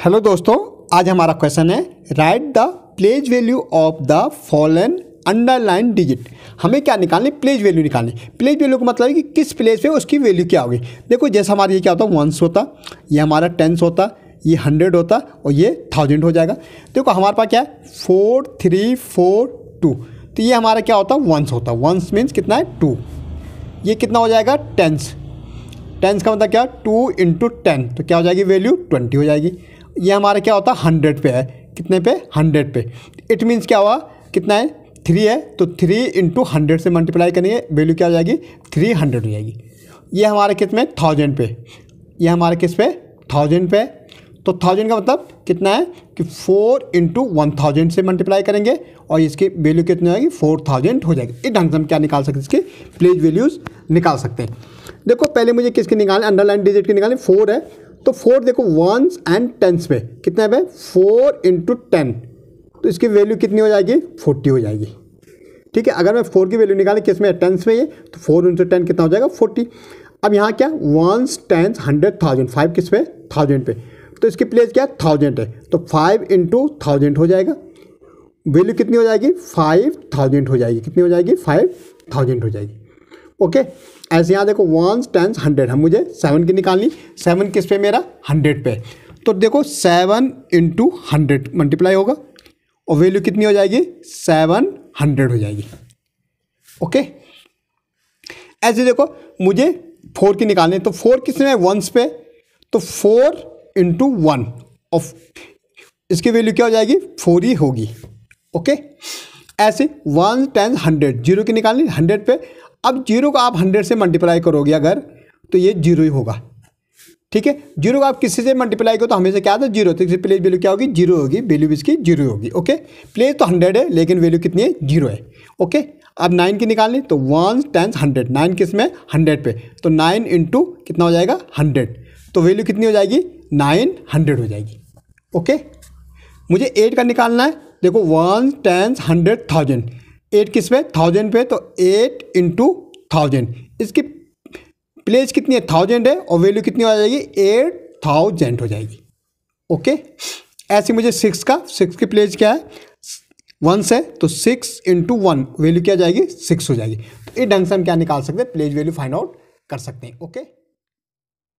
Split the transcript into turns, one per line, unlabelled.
Hello दोस्तों, आज हमारा क्वेश्चन है write the place value of the following underline digit हमें क्या निकालनी? प्लेज वैल्यू निकालनी। प्लेज वैल्यू का मतलब है कि किस प्लेस पे उसकी वैल्यू क्या होगी? देखो, जैसे हमारा ये क्या होता है? वंस होता, ये हमारा टेंस होता, ये हंड्रेड होता और ये थाउज़ेंड हो जाएगा। देखो, हमारे पास क्या है? फोर थ्री फोर टू तो ये हमारा क्या होता? है वंस होता। वंस मीन्स कितना है? टू ये कितना हो जाएगा? टेंस टेंस का मतलब क्या? टू इंटू टेन तो क्या हो जाएगी? वैल्यू ट्वेंटी हो जाएगी। ये हमारा क्या होता है? हंड्रेड पे है। कितने पे? हंड्रेड पे। इट मीन्स क्या हुआ? कितना है? थ्री है। तो थ्री इंटू हंड्रेड से मल्टीप्लाई करेंगे। वैल्यू क्या हो जाएगी? थ्री हंड्रेड हो जाएगी। ये हमारे किसमें? थाउज़ेंड पे। ये हमारे किस पे? थाउज़ेंड पे। तो थाउज़ेंड का मतलब कितना है? कि फोर इंटू वन थाउज़ेंड से मल्टीप्लाई करेंगे और इसकी वैल्यू कितनी हो जाएगी? फोर थाउज़ेंड हो जाएगी। इस ढंग से हम क्या निकाल सकते हैं इसके? प्लेज वैल्यूज़ निकाल सकते हैं। देखो, पहले मुझे किसके निकालने अंडरलाइन डिजिट के निकालने फोर है। तो फोर देखो वंस एंड टेंस पे कितना है फोर इंटू टेन तो इसकी वैल्यू कितनी हो जाएगी? फोर्टी हो जाएगी। ठीक है? अगर मैं फोर की वैल्यू निकालें, किसमें टेंस में ये। तो फोर इंटू टेन कितना हो जाएगा? फोर्टी अब यहाँ क्या? Ones tens hundred thousand five किस पे? थाउज़ेंड पे। तो इसकी प्लेस क्या? थाउज़ेंड है। तो फाइव इंटू थाउज़ेंड हो जाएगा। वैल्यू कितनी हो जाएगी? फाइव थाउज़ेंड हो जाएगी। कितनी हो जाएगी? फाइव थाउज़ेंड हो जाएगी। ओके ऐसे यहाँ देखो वन टेंस हंड्रेड हम मुझे सेवन की निकालनी। सेवन किस पे? मेरा हंड्रेड पे। तो देखो सेवन इंटू हंड्रेड मल्टीप्लाई होगा और वैल्यू कितनी हो जाएगी? सेवन हंड्रेड हो जाएगी। ओके ऐसे देखो, मुझे फोर की निकालनी तो फोर किसमें वंस पे। तो फोर इंटू वन ऑफ़ इसकी वैल्यू क्या हो जाएगी? फोर ही होगी। ओके ऐसे वन टेन हंड्रेड ज़ीरो की निकालनी हंड्रेड पे। अब ज़ीरो को आप हंड्रेड से मल्टीप्लाई करोगे अगर तो ये ज़ीरो ही होगा। ठीक है? ज़ीरो को आप किसी से मल्टीप्लाई करो तो हमेशा क्या था ज़ीरो। तो प्लेस वैल्यू क्या होगी? ज़ीरो होगी। वैल्यू इसकी ज़ीरो होगी। ओके प्लेस तो हंड्रेड है, लेकिन वैल्यू कितनी है? ज़ीरो है। ओके अब नाइन की निकालनी तो वन टेंस हंड्रेड नाइन किसमें? हंड्रेड पे। तो नाइन इंटू कितना हो जाएगा? हंड्रेड तो वैल्यू कितनी हो जाएगी? नाइन हंड्रेड हो जाएगी। ओके मुझे एट का निकालना है। देखो one tens hundred thousand eight किस पे? थाउज़ेंड पे तो एट इंटू थाउज़ेंड इसकी प्लेस कितनी है? थाउज़ेंड है और वैल्यू कितनी हो जाएगी? एट थाउज़ेंड हो जाएगी। ओके ऐसे मुझे सिक्स का सिक्स की प्लेस क्या है? वन से तो सिक्स इंटू वन वैल्यू क्या जाएगी? सिक्स हो जाएगी। तो इस ढंग से हम क्या निकाल सकते हैं? प्लेज वैल्यू फाइंड आउट कर सकते हैं। ओके